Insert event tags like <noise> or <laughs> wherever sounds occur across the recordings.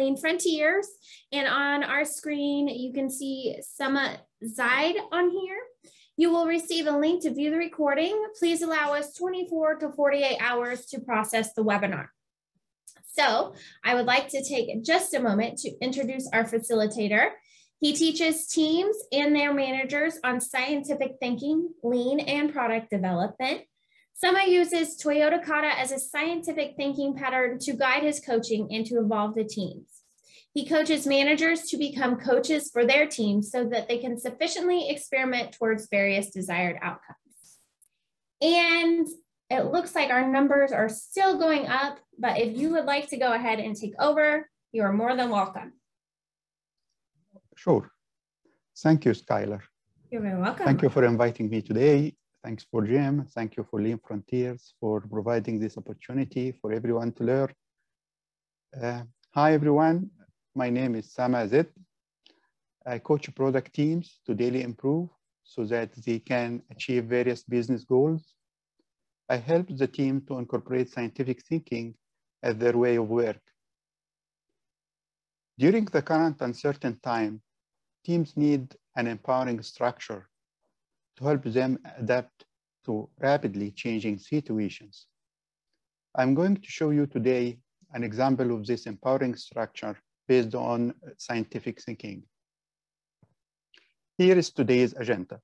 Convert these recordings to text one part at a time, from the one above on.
Lean Frontiers. And on our screen, you can see Sameh Zeid on here. You will receive a link to view the recording. Please allow us 24 to 48 hours to process the webinar. So I would like to take just a moment to introduce our facilitator. He teaches teams and their managers on scientific thinking, lean, and product development. Sameh uses Toyota Kata as a scientific thinking pattern to guide his coaching and to evolve the teams. He coaches managers to become coaches for their teams so that they can sufficiently experiment towards various desired outcomes. And it looks like our numbers are still going up, but if you would like to go ahead and take over, you are more than welcome. Sure. Thank you, Skylar. You're very welcome. Thank you for inviting me today. Thanks for Jim. Thank you for Lean Frontiers for providing this opportunity for everyone to learn. Uh, hi, everyone. My name is Sameh Zeid. I coach product teams to daily improve so that they can achieve various business goals I help the team to incorporate scientific thinking as their way of work. During the current uncertain time, teams need an empowering structure to help them adapt to rapidly changing situations. I'm going to show you today an example of this empowering structure based on scientific thinking. Here is today's agenda.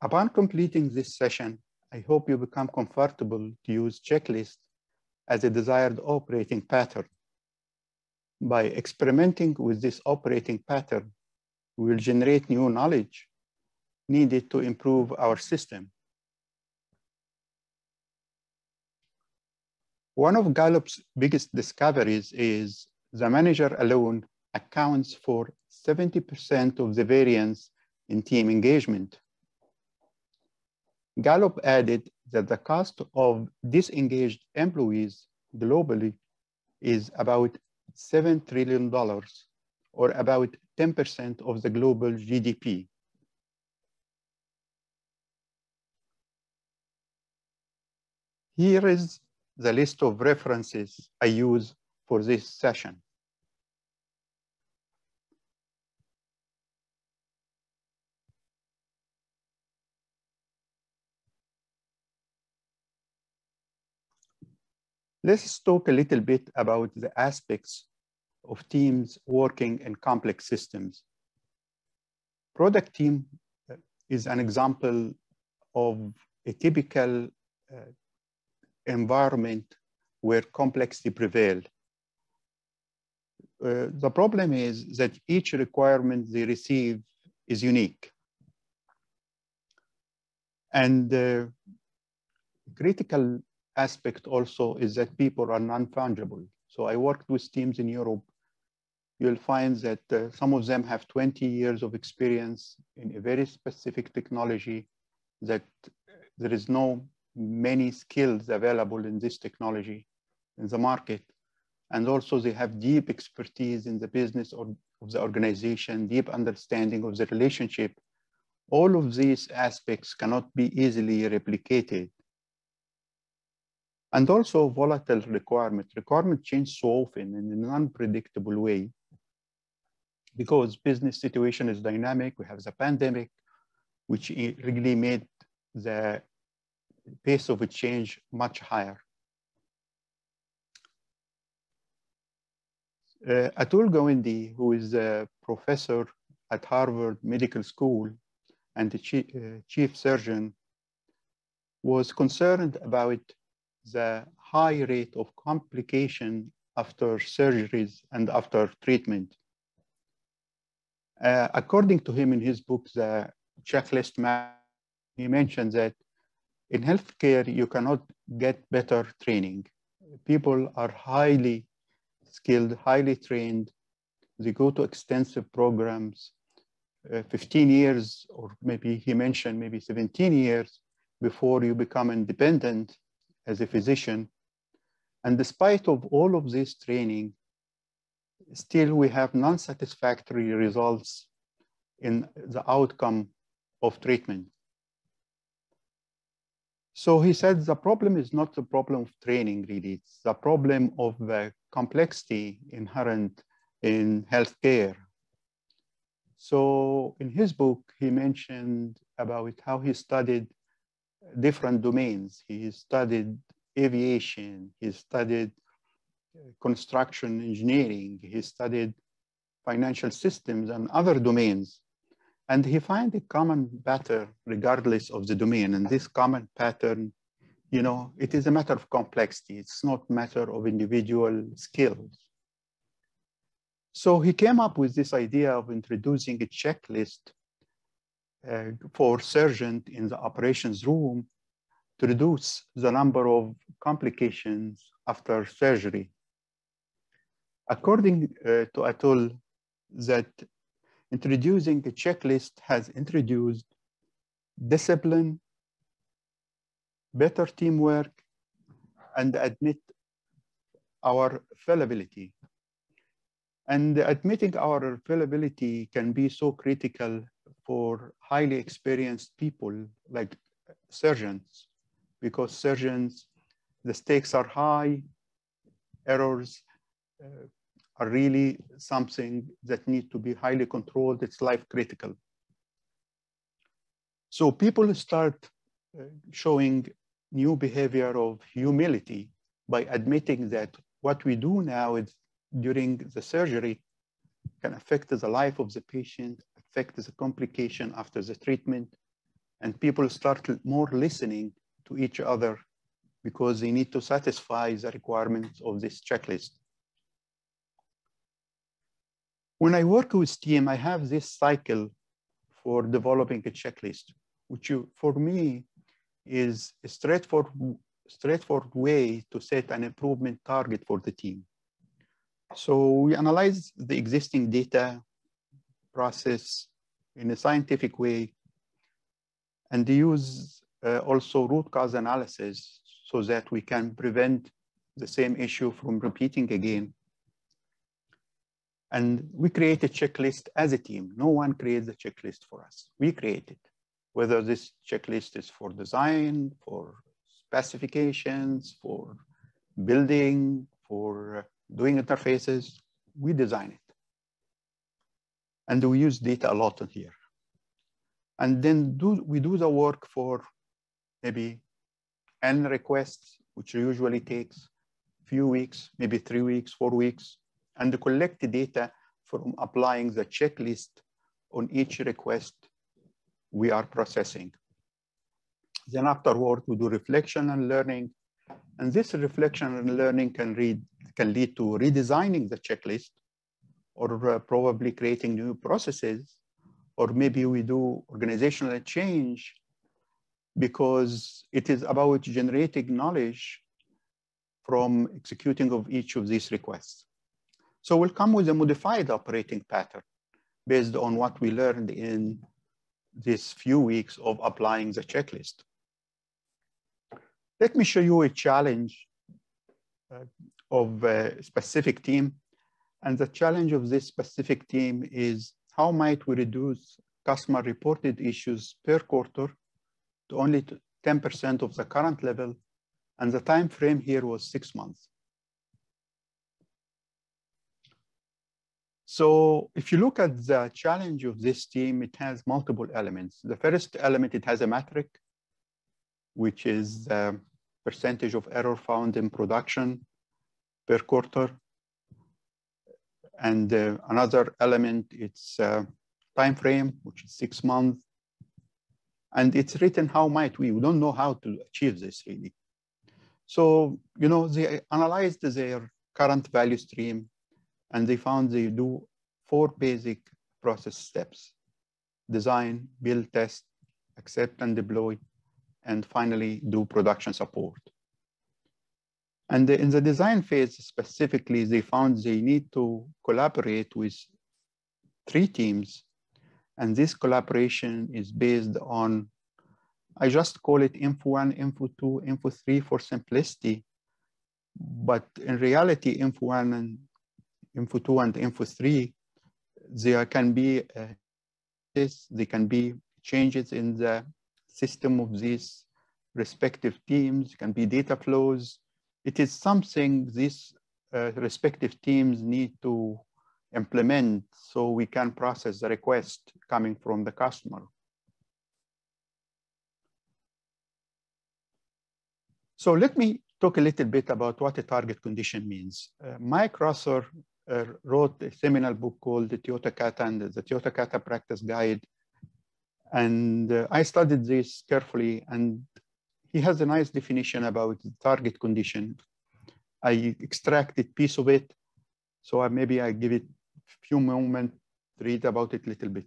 Upon completing this session, I hope you become comfortable to use checklist as a desired operating pattern. By experimenting with this operating pattern, we will generate new knowledge needed to improve our system. One of Gallup's biggest discoveries is the manager alone accounts for 70% of the variance in team engagement. Gallup added that the cost of disengaged employees globally is about $7 trillion, or about 10% of the global GDP. Here is the list of references I use for this session. Let's talk a little bit about the aspects of teams working in complex systems. Product team uh, is an example of a typical uh, environment where complexity prevailed. Uh, the problem is that each requirement they receive is unique. And the critical aspect also is that people are non-fungible. So I worked with teams in Europe. You'll find that uh, some of them have 20 years of experience in a very specific technology that there is no many skills available in this technology in the market. And also they have deep expertise in the business or of the organization, deep understanding of the relationship. All of these aspects cannot be easily replicated and also volatile requirement. Requirement change so often in an unpredictable way because business situation is dynamic. We have the pandemic, which really made the pace of change much higher. Uh, Atul Gawande, who is a professor at Harvard Medical School and the chief, uh, chief surgeon, was concerned about the high rate of complication after surgeries and after treatment. Uh, according to him in his book, The Checklist Map, he mentioned that in healthcare, you cannot get better training. People are highly skilled, highly trained. They go to extensive programs, uh, 15 years, or maybe he mentioned maybe 17 years before you become independent as a physician. And despite of all of this training, still we have non-satisfactory results in the outcome of treatment. So he said the problem is not the problem of training, really. It's the problem of the complexity inherent in healthcare. So in his book, he mentioned about how he studied different domains. He studied aviation, he studied construction engineering, he studied financial systems and other domains. And he find a common pattern regardless of the domain. And this common pattern, you know, it is a matter of complexity. It's not matter of individual skills. So he came up with this idea of introducing a checklist uh, for surgeon in the operations room to reduce the number of complications after surgery. According uh, to Atul, that introducing a checklist has introduced discipline, better teamwork, and admit our fallibility. And admitting our fallibility can be so critical for highly experienced people like surgeons, because surgeons, the stakes are high, errors uh, are really something that need to be highly controlled. It's life critical. So people start uh, showing new behavior of humility by admitting that what we do now is during the surgery can affect the life of the patient, affect the complication after the treatment, and people start more listening to each other because they need to satisfy the requirements of this checklist. When I work with team, I have this cycle for developing a checklist, which you, for me is a straightforward, straightforward way to set an improvement target for the team. So we analyze the existing data process in a scientific way and use uh, also root cause analysis so that we can prevent the same issue from repeating again. And we create a checklist as a team. No one creates a checklist for us. We create it. Whether this checklist is for design, for specifications, for building, for doing interfaces, we design it. And we use data a lot in here. And then do, we do the work for maybe n requests, which usually takes a few weeks, maybe three weeks, four weeks and collect the data from applying the checklist on each request we are processing. Then afterward, we do reflection and learning. And this reflection and learning can, read, can lead to redesigning the checklist or uh, probably creating new processes, or maybe we do organizational change because it is about generating knowledge from executing of each of these requests. So we'll come with a modified operating pattern based on what we learned in these few weeks of applying the checklist. Let me show you a challenge uh, of a specific team. And the challenge of this specific team is how might we reduce customer reported issues per quarter to only 10% of the current level. And the time frame here was six months. So if you look at the challenge of this team, it has multiple elements. The first element, it has a metric, which is the percentage of error found in production per quarter. And uh, another element, it's uh, time frame, which is six months. And it's written how might we, we don't know how to achieve this really. So, you know, they analyzed their current value stream and they found they do four basic process steps, design, build, test, accept and deploy, and finally do production support. And in the design phase specifically, they found they need to collaborate with three teams. And this collaboration is based on, I just call it Info 1, Info 2, Info 3 for simplicity. But in reality, Info 1 and info 2 and info 3, there can be uh, this, there can be changes in the system of these respective teams, it can be data flows. It is something these uh, respective teams need to implement so we can process the request coming from the customer. So let me talk a little bit about what a target condition means. Uh, Mike Rother uh, wrote a seminal book called the Toyota Kata and the Toyota Kata Practice Guide. And uh, I studied this carefully and he has a nice definition about the target condition. I extracted piece of it. So I, maybe I give it a few moments, to read about it a little bit.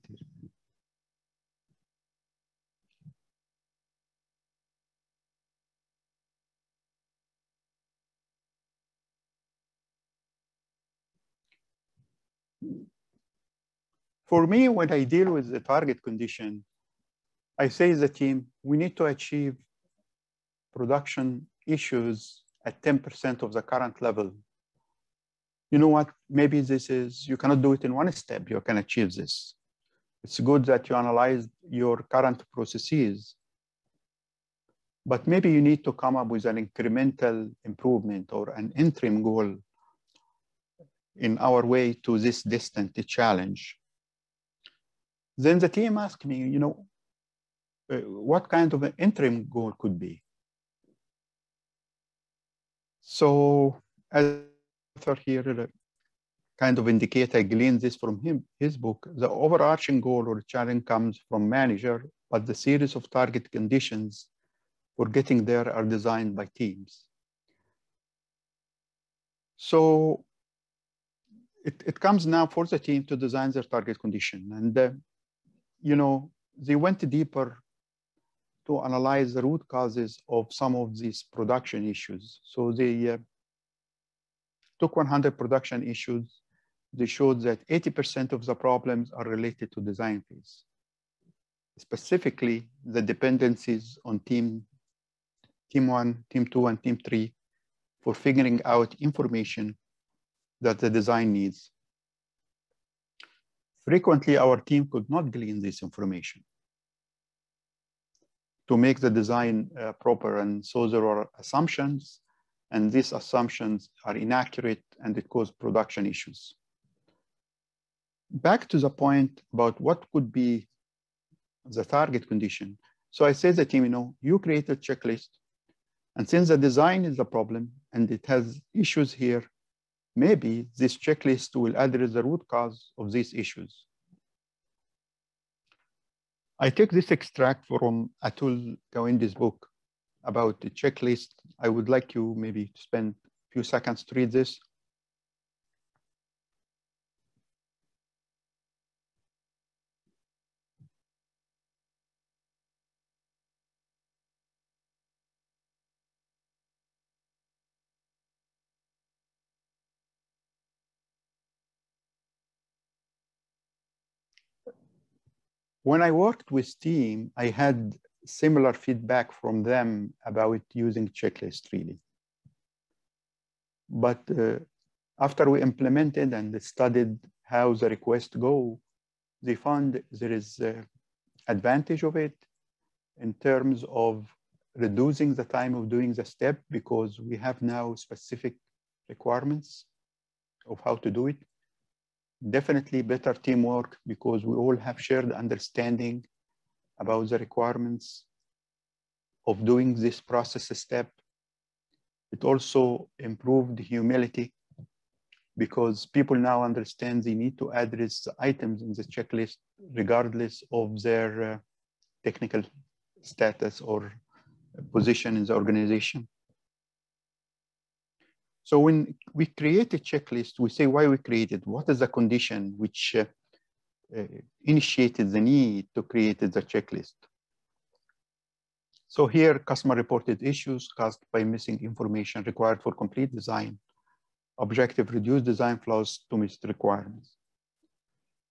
For me, when I deal with the target condition, I say to the team, we need to achieve production issues at 10% of the current level. You know what? Maybe this is, you cannot do it in one step. You can achieve this. It's good that you analyze your current processes, but maybe you need to come up with an incremental improvement or an interim goal in our way to this distant challenge. Then the team asked me, you know, uh, what kind of an interim goal could be? So as author here uh, kind of indicate, I gleaned this from him, his book, the overarching goal or challenge comes from manager, but the series of target conditions for getting there are designed by teams. So it, it comes now for the team to design their target condition. And uh, you know, they went deeper to analyze the root causes of some of these production issues. So they uh, took 100 production issues. They showed that 80% of the problems are related to design phase. Specifically, the dependencies on team, team one, team two, and team three for figuring out information that the design needs. Frequently, our team could not glean this information to make the design uh, proper. And so there are assumptions, and these assumptions are inaccurate, and it caused production issues. Back to the point about what could be the target condition. So I say to the team, you know, you create a checklist, and since the design is the problem and it has issues here, maybe this checklist will address the root cause of these issues. I take this extract from Atul Gawande's book about the checklist. I would like you maybe to spend a few seconds to read this. When I worked with team, I had similar feedback from them about using checklist really. But uh, after we implemented and studied how the request go, they found there is advantage of it in terms of reducing the time of doing the step because we have now specific requirements of how to do it definitely better teamwork because we all have shared understanding about the requirements of doing this process step. It also improved humility because people now understand they need to address the items in the checklist regardless of their uh, technical status or position in the organization. So when we create a checklist, we say why we created, what is the condition which uh, uh, initiated the need to create the checklist. So here, customer reported issues caused by missing information required for complete design. Objective reduce design flaws to meet requirements.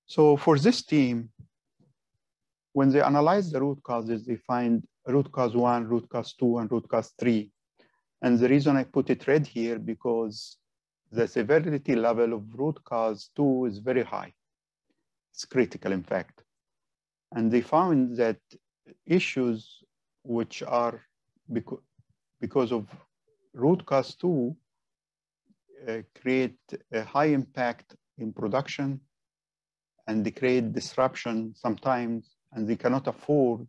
So for this team, when they analyze the root causes, they find root cause one, root cause two, and root cause three. And the reason I put it red here because the severity level of root cause two is very high. It's critical, in fact. And they found that issues which are because, because of root cause two uh, create a high impact in production and they create disruption sometimes and they cannot afford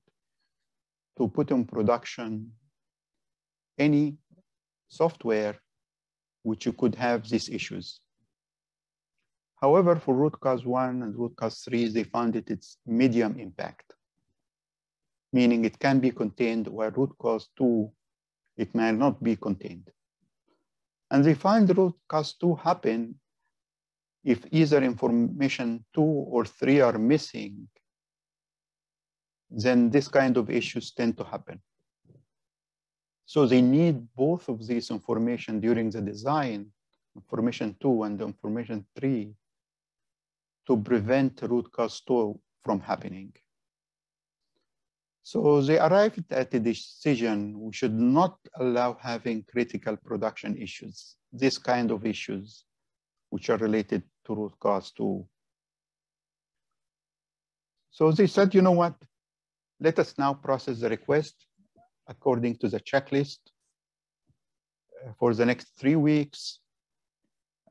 to put in production any software which you could have these issues. However, for root cause one and root cause three, they found it its medium impact, meaning it can be contained where root cause two, it may not be contained. And they find root cause two happen if either information two or three are missing, then this kind of issues tend to happen. So they need both of these information during the design, information two and information three, to prevent root cause two from happening. So they arrived at a decision we should not allow having critical production issues, this kind of issues, which are related to root cause two. So they said, you know what? Let us now process the request according to the checklist uh, for the next three weeks.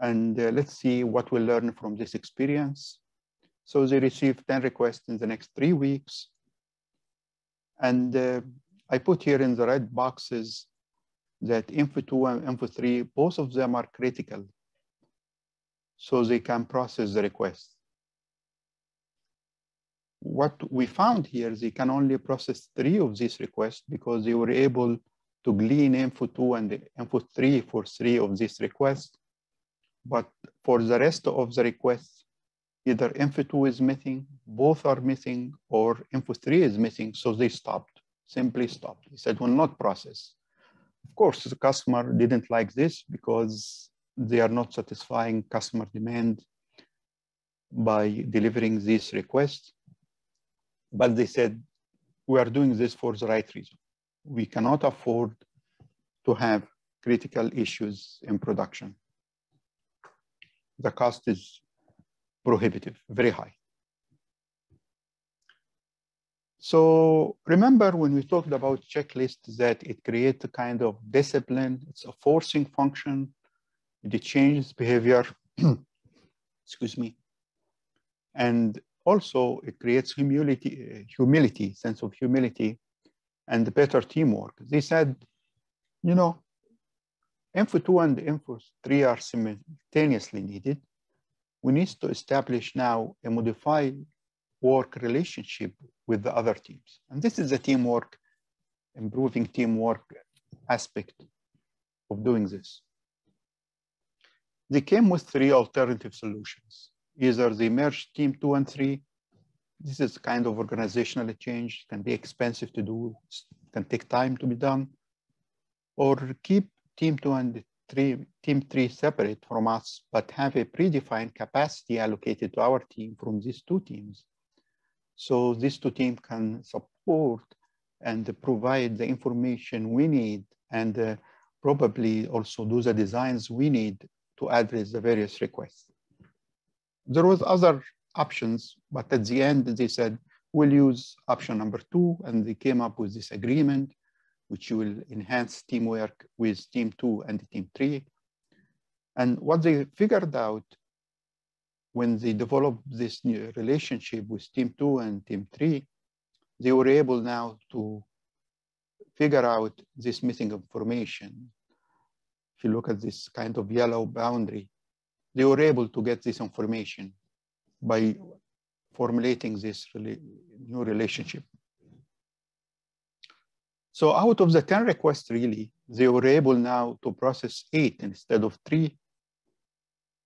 And uh, let's see what we learn from this experience. So they received 10 requests in the next three weeks. And uh, I put here in the red boxes that info 2 and info 3, both of them are critical. So they can process the request. What we found here, they can only process three of these requests because they were able to glean info 2 and info 3 for three of these requests. But for the rest of the requests, either info 2 is missing, both are missing, or info 3 is missing, so they stopped, simply stopped. They said, will not process. Of course, the customer didn't like this because they are not satisfying customer demand by delivering these requests. But they said, we are doing this for the right reason. We cannot afford to have critical issues in production. The cost is prohibitive, very high. So remember when we talked about checklists that it creates a kind of discipline, it's a forcing function, it changes behavior, <clears throat> excuse me. And also it creates humility, uh, humility, sense of humility and better teamwork. They said, you know, Info 2 and Info 3 are simultaneously needed. We need to establish now a modified work relationship with the other teams. And this is the teamwork, improving teamwork aspect of doing this. They came with three alternative solutions. Either the merge team two and three. This is kind of organizational change, can be expensive to do, can take time to be done. Or keep team two and three, team three separate from us, but have a predefined capacity allocated to our team from these two teams. So these two teams can support and provide the information we need and uh, probably also do the designs we need to address the various requests. There was other options, but at the end they said, we'll use option number two, and they came up with this agreement, which will enhance teamwork with team two and team three. And what they figured out when they developed this new relationship with team two and team three, they were able now to figure out this missing information If you look at this kind of yellow boundary, they were able to get this information by formulating this really new relationship. So out of the 10 requests, really, they were able now to process eight instead of three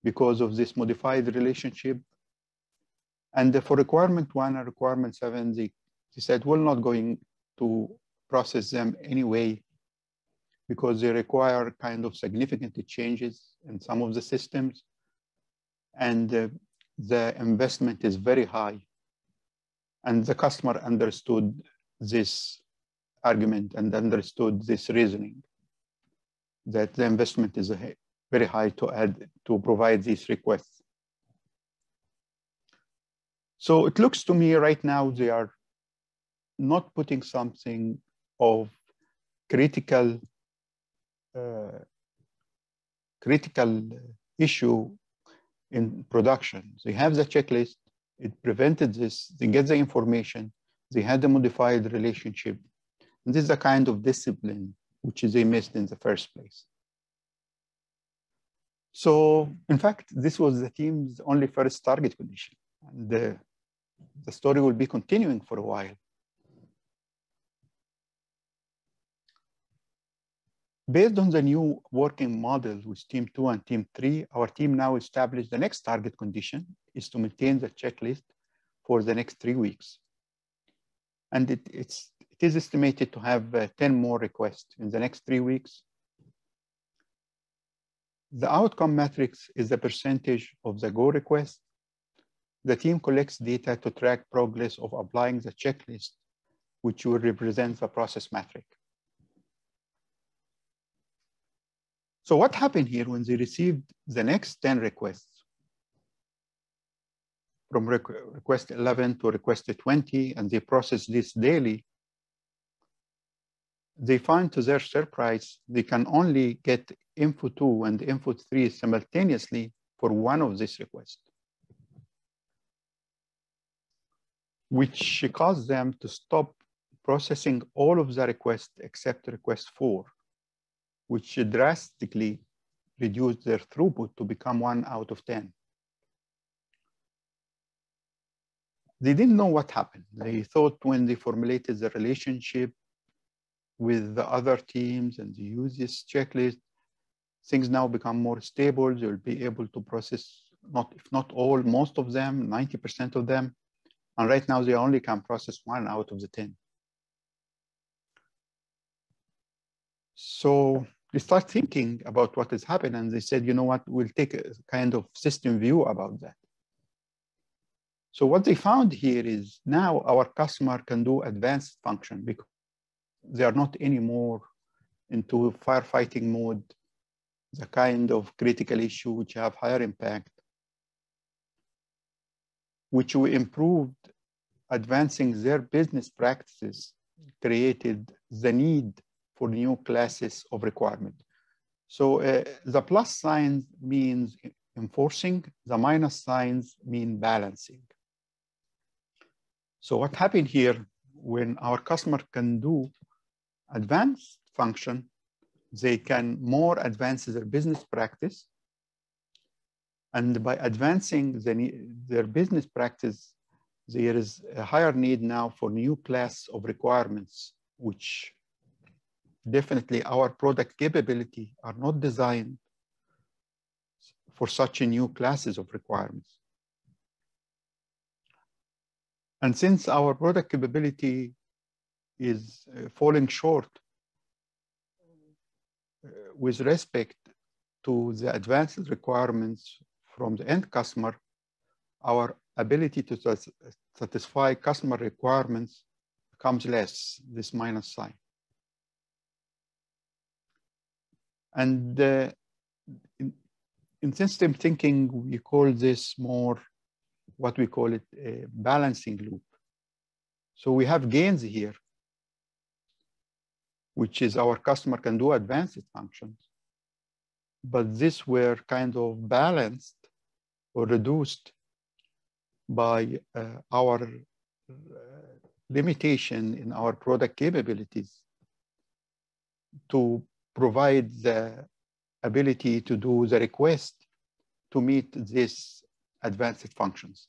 because of this modified relationship. And for requirement one and requirement seven, they, they said, we're not going to process them anyway because they require kind of significant changes in some of the systems. And uh, the investment is very high. And the customer understood this argument and understood this reasoning that the investment is very high to add to provide these requests. So it looks to me right now they are not putting something of critical uh, critical issue in production. They have the checklist, it prevented this, they get the information, they had a modified relationship. And this is the kind of discipline which they missed in the first place. So in fact, this was the team's only first target condition. And the, the story will be continuing for a while. Based on the new working model with team two and team three, our team now established the next target condition is to maintain the checklist for the next three weeks. And it, it's, it is estimated to have uh, 10 more requests in the next three weeks. The outcome matrix is the percentage of the go request. The team collects data to track progress of applying the checklist, which will represent the process metric. So what happened here when they received the next 10 requests? From request 11 to request 20, and they process this daily, they find to their surprise, they can only get info 2 and info 3 simultaneously for one of these requests, which caused them to stop processing all of the requests except request 4 which drastically reduced their throughput to become one out of 10. They didn't know what happened. They thought when they formulated the relationship with the other teams and they use this checklist, things now become more stable. They'll be able to process not, if not all, most of them, 90% of them. And right now they only can process one out of the 10. So they start thinking about what has happened and they said, you know what, we'll take a kind of system view about that. So what they found here is now our customer can do advanced function because they are not anymore into firefighting mode, the kind of critical issue which have higher impact, which we improved advancing their business practices, created the need for new classes of requirement. So uh, the plus sign means enforcing, the minus signs mean balancing. So what happened here when our customer can do advanced function, they can more advance their business practice. And by advancing the, their business practice, there is a higher need now for new class of requirements, which definitely our product capability are not designed for such a new classes of requirements. And since our product capability is uh, falling short uh, with respect to the advanced requirements from the end customer, our ability to satisfy customer requirements becomes less, this minus sign. And uh, in, in system thinking, we call this more what we call it a balancing loop. So we have gains here, which is our customer can do advanced functions. But this were kind of balanced or reduced by uh, our uh, limitation in our product capabilities to provide the ability to do the request to meet these advanced functions.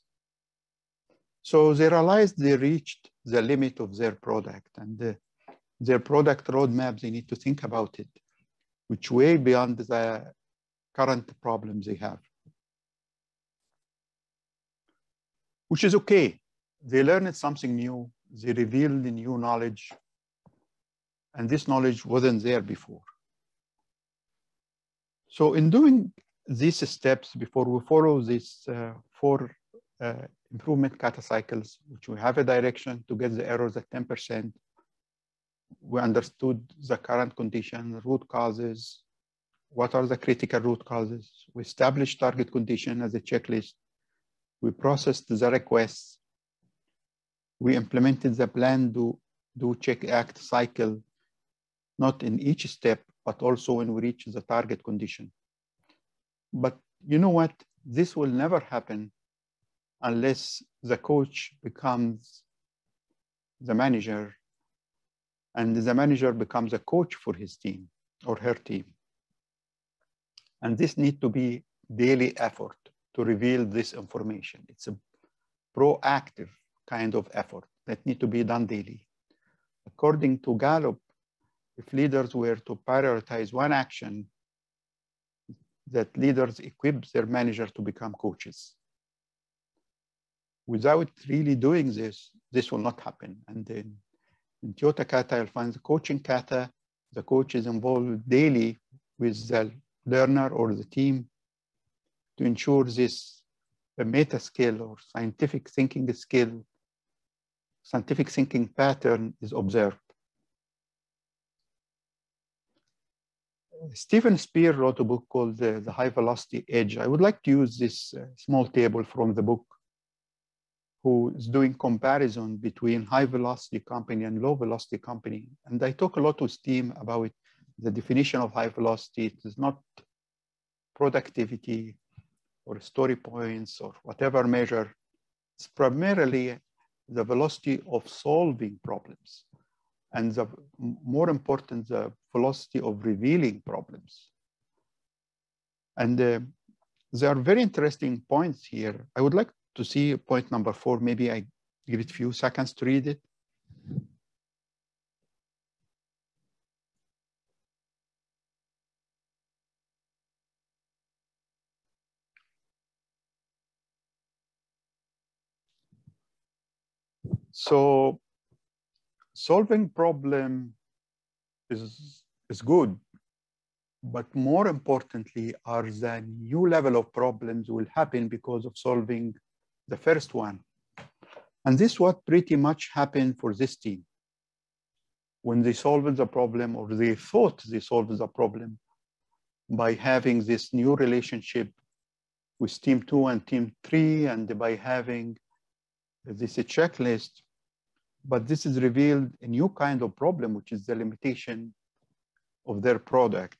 So they realized they reached the limit of their product and the, their product roadmap, they need to think about it, which way beyond the current problems they have. Which is okay. They learned something new. They revealed the new knowledge. And this knowledge wasn't there before. So in doing these steps, before we follow these uh, four uh, improvement kata cycles, which we have a direction to get the errors at 10%, we understood the current condition, root causes, what are the critical root causes. We established target condition as a checklist. We processed the requests. We implemented the plan do, do check act cycle not in each step, but also when we reach the target condition. But you know what? This will never happen unless the coach becomes the manager and the manager becomes a coach for his team or her team. And this need to be daily effort to reveal this information. It's a proactive kind of effort that need to be done daily. According to Gallup, if leaders were to prioritize one action, that leaders equip their manager to become coaches. Without really doing this, this will not happen. And then in Toyota Kata, you'll find the coaching kata, the coach is involved daily with the learner or the team to ensure this meta skill or scientific thinking skill, scientific thinking pattern is observed. Steven Spear wrote a book called the, High Velocity Edge. I would like to use this uh, small table from the book who is doing comparison between high velocity company and low velocity company. And I talk a lot with team about the definition of high velocity. It is not productivity or story points or whatever measure. It's primarily the velocity of solving problems and the more important, the velocity of revealing problems. And uh, there are very interesting points here. I would like to see point number four. Maybe I give it a few seconds to read it. So solving problem is, is good, but more importantly are the new level of problems will happen because of solving the first one. And this what pretty much happened for this team. When they solved the problem or they thought they solved the problem by having this new relationship with team two and team three and by having this checklist, but this is revealed a new kind of problem, which is the limitation of their product.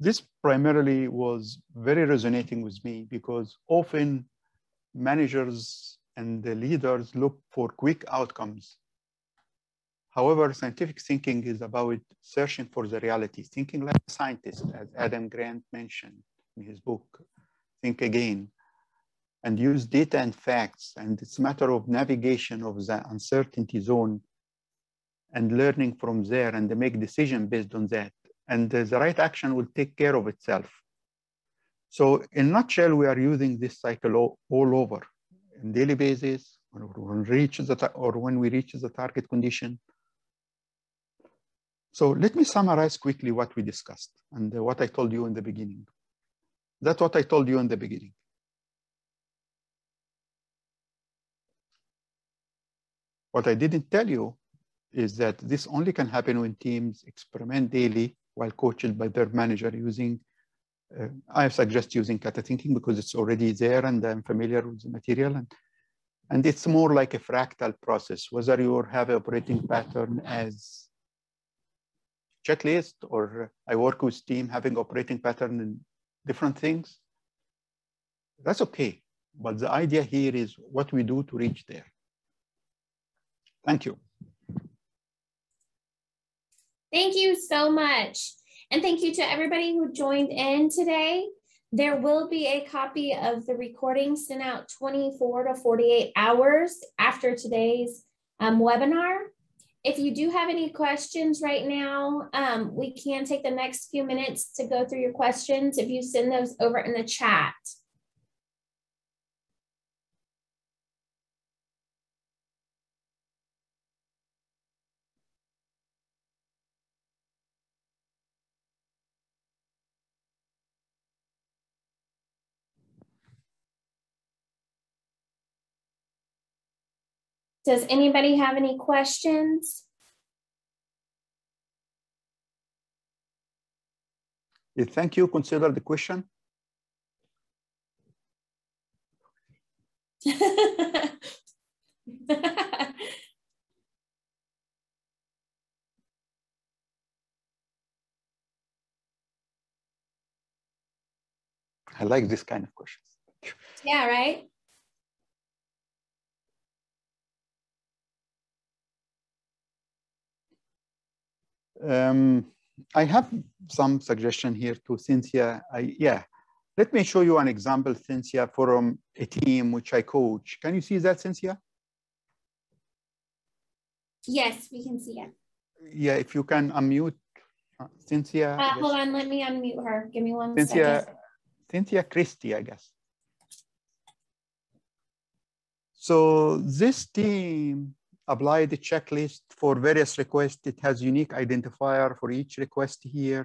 This primarily was very resonating with me because often managers and the leaders look for quick outcomes. However, scientific thinking is about searching for the reality, thinking like a scientist, as Adam Grant mentioned in his book, Think Again and use data and facts. And it's a matter of navigation of the uncertainty zone and learning from there and make decision based on that. And the right action will take care of itself. So in nutshell, we are using this cycle all, all over on daily basis, when, reach the, or when we reach the target condition. So let me summarize quickly what we discussed and what I told you in the beginning. That's what I told you in the beginning. What I didn't tell you is that this only can happen when teams experiment daily while coached by their manager using, uh, I suggest using kata thinking because it's already there and I'm familiar with the material. And, and it's more like a fractal process, whether you have an operating pattern as checklist or I work with team having operating pattern in different things, that's okay. But the idea here is what we do to reach there. Thank you. Thank you so much. And thank you to everybody who joined in today. There will be a copy of the recording sent out 24 to 48 hours after today's um, webinar. If you do have any questions right now, um, we can take the next few minutes to go through your questions if you send those over in the chat. Does anybody have any questions? Thank you. Consider the question. <laughs> I like this kind of questions. Yeah, right? Um, I have some suggestion here to Cynthia. I, yeah, let me show you an example, Cynthia, from a team which I coach. Can you see that, Cynthia? Yes, we can see it. Yeah, if you can unmute uh, Cynthia. Uh, hold on, let me unmute her. Give me one Cynthia, second. Cynthia Christie, I guess. So this team applied the checklist for various requests. It has unique identifier for each request here.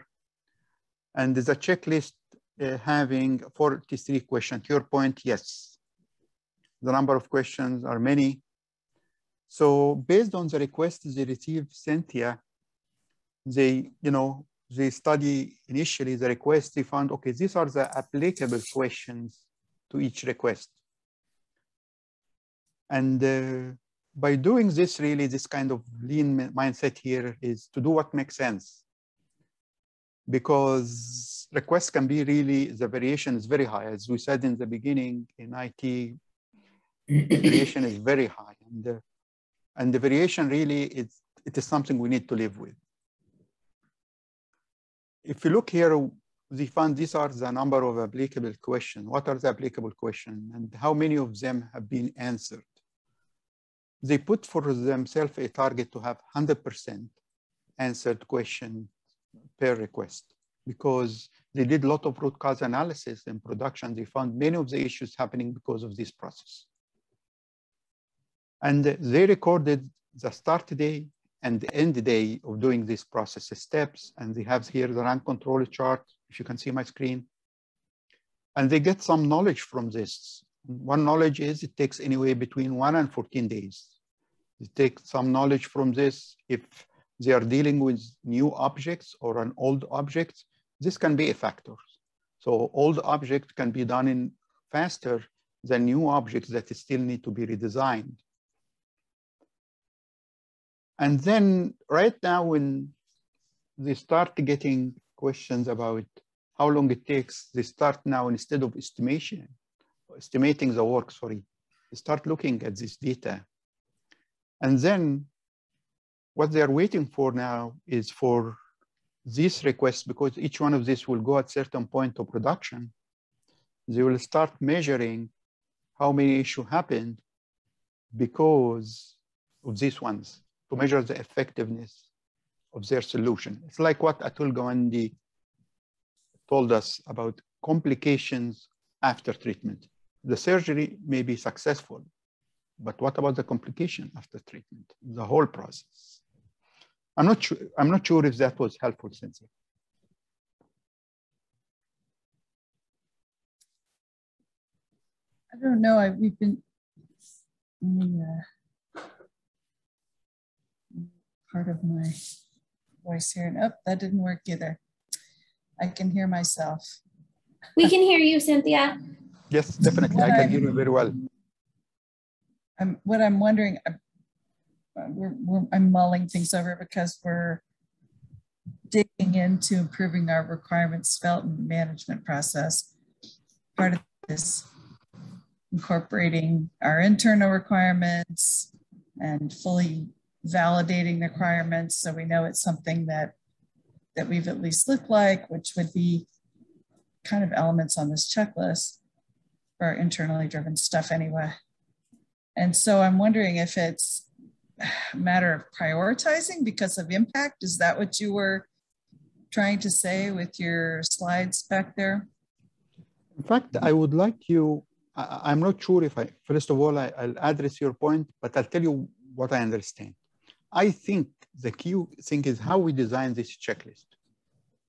And a checklist uh, having 43 questions. To your point, yes. The number of questions are many. So based on the request they received, Cynthia, they, you know, they study initially the request, they found, okay, these are the applicable questions to each request. And uh, by doing this, really, this kind of lean mindset here is to do what makes sense. Because requests can be really, the variation is very high. As we said in the beginning, in IT, variation is very high. And, uh, and the variation really, is, it is something we need to live with. If you look here, we found these are the number of applicable questions. What are the applicable questions and how many of them have been answered? They put for themselves a target to have 100% answered question per request because they did a lot of root cause analysis in production. They found many of the issues happening because of this process. And they recorded the start day and the end day of doing this process steps. And they have here the rank control chart, if you can see my screen. And they get some knowledge from this. One knowledge is it takes anywhere between one and 14 days. They take some knowledge from this. If they are dealing with new objects or an old object, this can be a factor. So old object can be done in faster than new objects that still need to be redesigned. And then right now when they start getting questions about how long it takes, they start now instead of estimation, estimating the work, sorry, start looking at this data. And then what they're waiting for now is for these requests, because each one of these will go at certain point of production, they will start measuring how many issues happened because of these ones to measure the effectiveness of their solution. It's like what Atul Gawande told us about complications after treatment the surgery may be successful, but what about the complication after treatment, the whole process? I'm not sure, I'm not sure if that was helpful, Cynthia. I don't know. I, we've been uh, part of my voice here. And oh, that didn't work either. I can hear myself. We can hear you, Cynthia. Yes, definitely. I can hear you very well. I'm, what I'm wondering, I'm, we're, we're, I'm mulling things over because we're digging into improving our requirements development management process. Part of this incorporating our internal requirements and fully validating the requirements so we know it's something that that we've at least looked like, which would be kind of elements on this checklist for internally driven stuff anyway. And so I'm wondering if it's a matter of prioritizing because of impact. Is that what you were trying to say with your slides back there? In fact, I would like you, I, am not sure if I, first of all, I, will address your point, but I'll tell you what I understand. I think the key thing is how we design this checklist.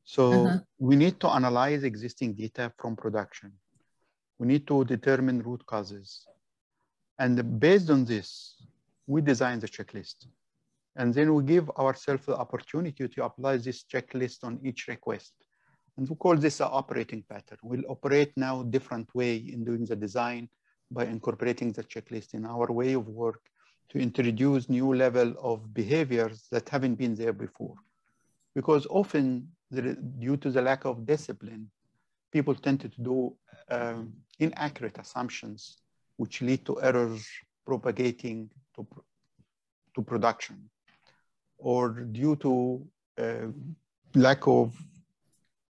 So uh -huh. we need to analyze existing data from production we need to determine root causes. And based on this, we design the checklist. And then we give ourselves the opportunity to apply this checklist on each request. And we call this an operating pattern. We'll operate now different way in doing the design by incorporating the checklist in our way of work to introduce new level of behaviors that haven't been there before. Because often, due to the lack of discipline, people tend to do um, inaccurate assumptions, which lead to errors propagating to, to production, or due to uh, lack of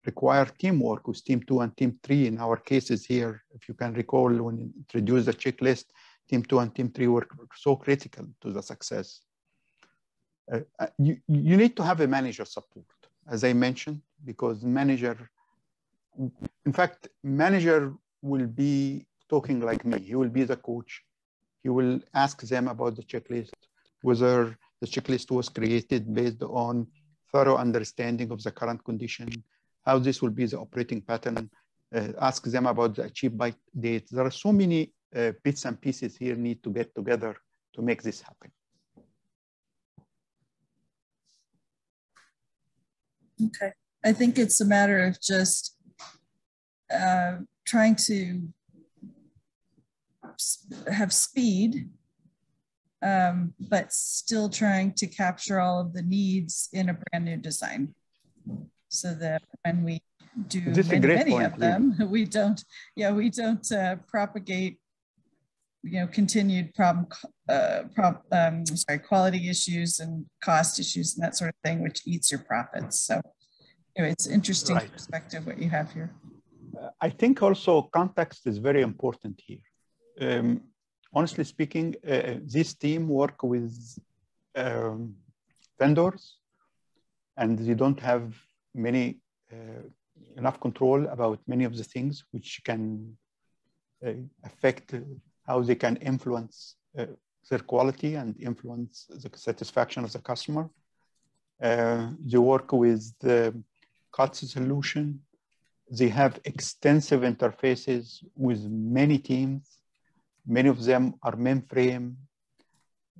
required teamwork with team two and team three. In our cases here, if you can recall, when you introduced the checklist, team two and team three were so critical to the success. Uh, uh, you, you need to have a manager support, as I mentioned, because manager, in fact, manager will be talking like me. He will be the coach. He will ask them about the checklist, whether the checklist was created based on thorough understanding of the current condition, how this will be the operating pattern, uh, ask them about the achieve by date. There are so many uh, bits and pieces here need to get together to make this happen. Okay, I think it's a matter of just uh, trying to have speed, um, but still trying to capture all of the needs in a brand new design so that when we do many, many point, of them, <laughs> we don't, yeah, we don't uh, propagate you know, continued problem, uh, prob, um, sorry, quality issues and cost issues and that sort of thing, which eats your profits. So anyway, it's interesting right. perspective what you have here. I think also context is very important here. Um, honestly speaking, uh, this team work with um, vendors and they don't have many uh, enough control about many of the things which can uh, affect how they can influence uh, their quality and influence the satisfaction of the customer. Uh, they work with the COTS solution. They have extensive interfaces with many teams. Many of them are mainframe.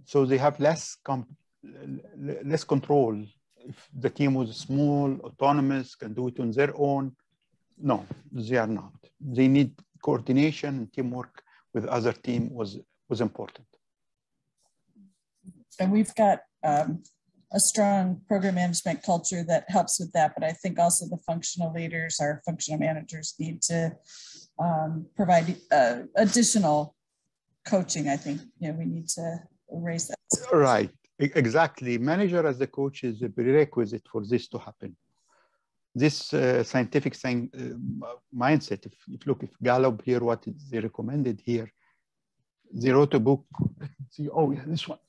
So they have less, less control. If the team was small, autonomous, can do it on their own, no, they are not. They need coordination and teamwork with other team was, was important. And we've got um, a strong program management culture that helps with that, but I think also the functional leaders, our functional managers need to um, provide uh, additional coaching. I think you know we need to raise that. Right, exactly. Manager as a coach is a prerequisite for this to happen this uh, scientific thing, uh, mindset, if, if look, if Gallup here, what they recommended here, they wrote a book. <laughs> See, oh yeah, this one.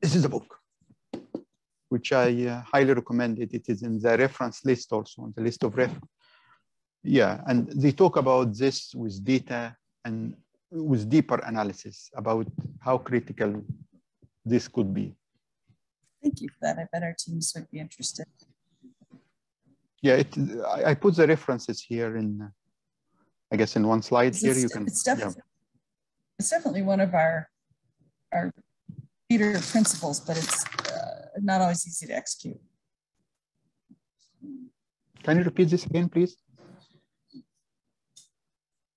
This is the book, which I uh, highly It It is in the reference list also, on the list of reference. Yeah, and they talk about this with data and with deeper analysis about how critical this could be. Thank you for that. I bet our teams would be interested yeah, it, I, I, put the references here in, I guess in one slide here you can. It's definitely, yeah. it's definitely one of our, our leader principles, but it's not always easy to execute. Can you repeat this again, please?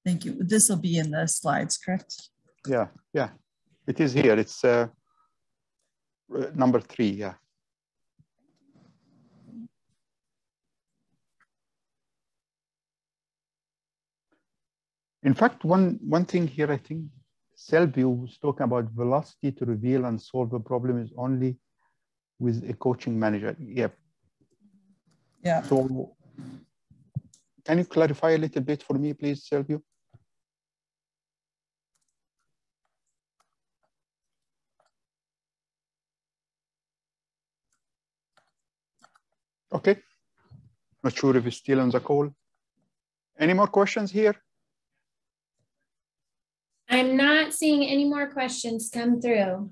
Thank you. This will be in the slides, correct? Yeah, yeah, it is here. It's uh, number three, yeah. In fact, one, one thing here, I think Selby was talking about velocity to reveal and solve a problem is only with a coaching manager. Yeah. Yeah. So can you clarify a little bit for me, please, Selby? Okay. Not sure if it's still on the call. Any more questions here? I'm not seeing any more questions come through.